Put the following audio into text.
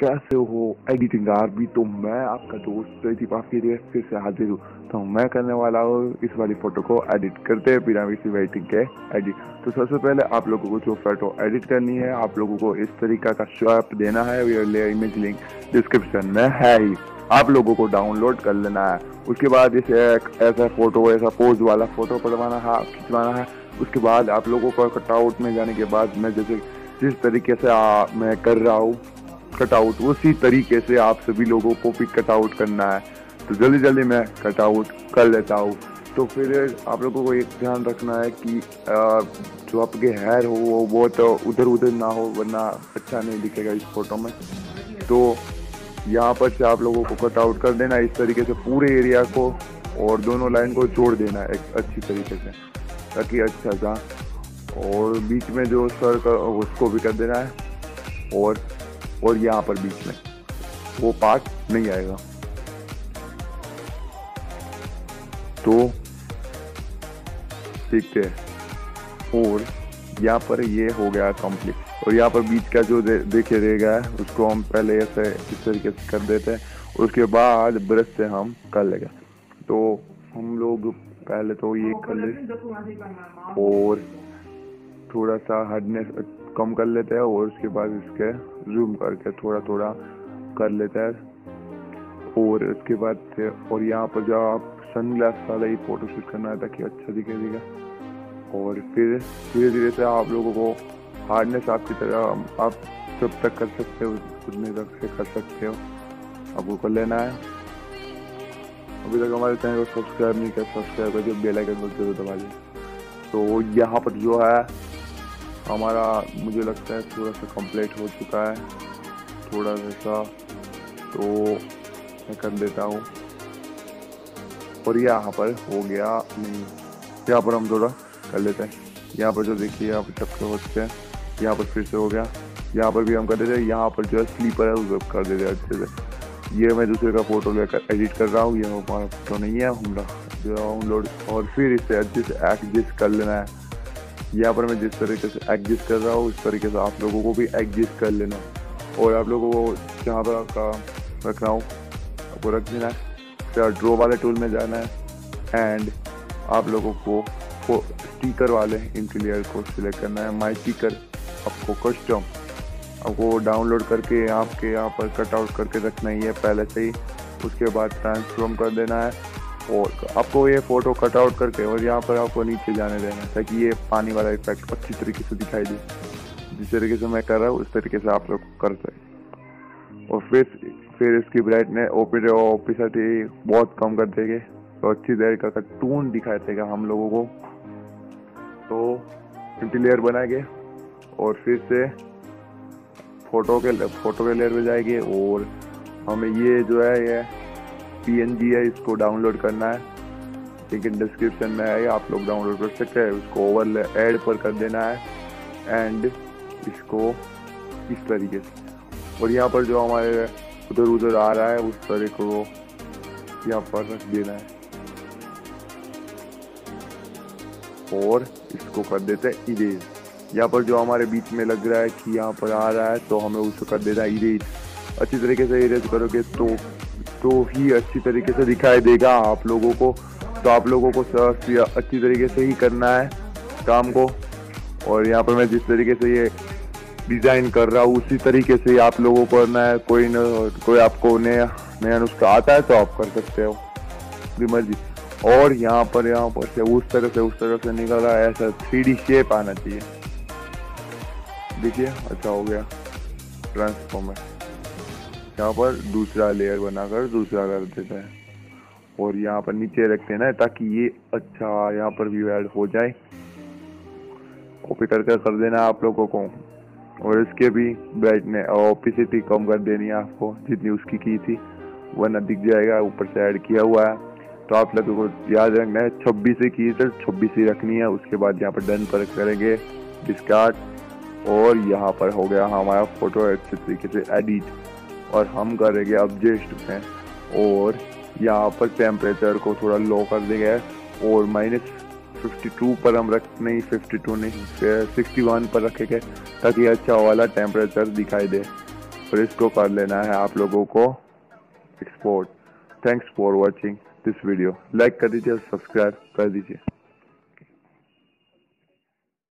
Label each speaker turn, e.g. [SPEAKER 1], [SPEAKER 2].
[SPEAKER 1] कैसे हो editing RB तो मैं आपका दोस्त प्रदीप आपके लिए फिर से हाजिर हूँ। तो मैं करने वाला हूँ इस वाली फ़ोटो को एडिट करते हैं बिना किसी वेटिंग के एडिट तो सबसे पहले आप लोगों को जो फ़ोटो एडिट करनी है आप लोगों को इस तरीका का शॉप देना है। इमेज लिंक डिस्क्रिप्शन में है ही। आप लोगों को डाउनलोड कर लेना है। उसके बाद इसे एक ऐसा फ़ोटो ऐसा पोज वाला फ़ोटो पड़वाना है खिंचवाना है। उसके बाद आप लोगों को कटआउट में जाने के बाद मैं जैसे जिस तरीके से आ, मैं कर रहा हूँ कटआउट उसी तरीके से आप सभी लोगों को भी कटआउट करना है। तो जल्दी जल्दी मैं कटआउट कर लेता हूँ। तो फिर आप लोगों को एक ध्यान रखना है कि जो आपके हेयर हो, वो बहुत उधर उधर ना हो, वरना अच्छा नहीं दिखेगा इस फ़ोटो में। तो यहाँ पर से आप लोगों को कटआउट कर देना इस तरीके से पूरे एरिया को और दोनों लाइन को जोड़ देना एक अच्छी तरीके से, ताकि अच्छा सा। और बीच में जो सर का उसको भी कर देना है। और और यहाँ पर बीच में। वो पार्ट नहीं आएगा। तो ठीक है। और यहाँ पर ये हो गया कंप्लीट और यहाँ पर बीच का जो दे, देखे रह गया है उसको हम पहले ऐसे इस तरीके से कर देते हैं। उसके बाद ब्रश से हम कर लेंगे। तो हम लोग पहले तो ये कर ले। और थोड़ा सा हार्डनेस कम कर लेते हैं और उसके बाद इसके जूम करके थोड़ा थोड़ा कर लेते हैं। और उसके बाद और यहाँ पर जो आप सन ग्लास वाला ही फ़ोटो शूट करना है, ताकि अच्छा दिखेगा और फिर धीरे धीरे से आप लोगों को हार्डनेस आपकी तरह आप जब तक कर सकते हो उतने तक से कर सकते हो। आपको कर लेना है। अभी तक हमारे चैनल को सब्सक्राइब नहीं किया, सब्सक्राइब करके बेल आइकन को ज़रूर दबा लीजिए तो यहाँ पर जो है हमारा, मुझे लगता है थोड़ा सा कंप्लीट हो चुका है, थोड़ा सा तो मैं कर देता हूँ। और यहाँ पर हो गया नहीं यहाँ पर हम थोड़ा कर लेते हैं। यहाँ पर जो देखिए, यहाँ पर चक्कर हो चुके हैं, यहाँ पर फिर से हो गया। यहाँ पर भी हम कर देते हैं, यहाँ पर जो है स्लीपर है, उसे कर देते हैं अच्छे से। ये मैं दूसरे का फ़ोटो लेकर एडिट कर रहा हूँ, ये हमारा फ़ोटो नहीं है, हम डाउनलोड और फिर इसे अच्छे से एडजस्ट कर लेना है। यहाँ पर मैं जिस तरीके से एग्जिस्ट कर रहा हूँ, उस तरीके से आप लोगों को भी एग्जिस्ट कर लेना। और आप लोगों को जहाँ पर आपका रख रहा हूँ, आपको रख देना है। ड्रो वाले टूल में जाना है। एंड आप लोगों को स्टीकर वाले इंटीरियर को सिलेक्ट करना है। माई स्टीकर आपको कस्टम आपको डाउनलोड करके आपके यहाँ पर कट आउट करके रखना ही है। पहले से ही उसके बाद ट्रांसफॉर्म कर देना है। आपको ये फ़ोटो कट आउट करके और यहाँ पर आपको नीचे जाने देना, ताकि ये पानी वाला इफ़ेक्ट अच्छी तरीके से दिखाई दे। जिस तरीके से मैं कर रहा हूँ, उस तरीके से आप लोग कर सकें और फिर फिर इसकी ब्राइटनेस ओपी ओपिसिटी बहुत कम कर देंगे तो अच्छी देर का टून दिखाई देगा हम लोगों को। तो इंटीरियर बनाएँगे और फिर से फ़ोटो के फ़ोटो के लेयर में जाएँगे और हमें ये जो है, ये पीएनजी है इसको डाउनलोड करना है। लेकिन डिस्क्रिप्शन में है, आप लोग डाउनलोड कर सकते हैं। उसको ओवर एड पर कर देना है। एंड इसको इस तरीके से। और यहाँ पर जो हमारे उधर उधर आ रहा है, उस तरह को यहाँ पर रख देना है। और इसको कर देते हैं इरेज यहाँ पर जो हमारे बीच में लग रहा है कि यहाँ पर आ रहा है तो हमें उसको कर देना है इरेज अच्छी तरीके से इरेज करोगे तो तो ही अच्छी तरीके से दिखाई देगा आप लोगों को। तो आप लोगों को अच्छी तरीके से ही करना है काम को। और यहाँ पर मैं जिस तरीके से ये डिज़ाइन कर रहा हूँ, उसी तरीके से आप लोगों को करना है कोई न, कोई आपको नया नया नुस्खा आता है तो आप कर सकते हो। भी मर्ज़ी। और यहाँ पर यहाँ पर से उस तरह से, उस तरह से निकल रहा है, ऐसा थ्री शेप आना चाहिए। देखिए अच्छा हो गया। ट्रांसफॉर्मर यहाँ पर दूसरा लेयर बनाकर दूसरा कर देते हैं। और यहाँ पर नीचे रखते हैं ना ताकि ये अच्छा यहाँ पर भी ऐड हो जाए। कॉपी करके कर देना आप लोगों को। और इसके भी ब्राइटनेस ओपिसिटी कम कर देनी है आपको, जितनी उसकी की थी। वरना दिख जाएगा, ऊपर से ऐड किया हुआ है। तो आप लोगों को याद रखना है, छब्बीस से की तो छब्बीस ही रखनी है, उसके बाद यहाँ पर डन पर करेंगे डिस्कार्ड और यहाँ पर हो गया हमारा फ़ोटो अच्छे तरीके से एडिट और हम करेंगे एडजस्ट में और यहाँ पर टेम्परेचर को थोड़ा लो कर देंगे। और माइनस फिफ्टी टू पर हम रख, नहीं फिफ्टी टू नहीं सिक्सटी वन पर रखेंगे, ताकि अच्छा वाला टेम्परेचर दिखाई दे। और इसको कर लेना है आप लोगों को export thanks for watching this video like कर दीजिए और सब्सक्राइब कर दीजिए।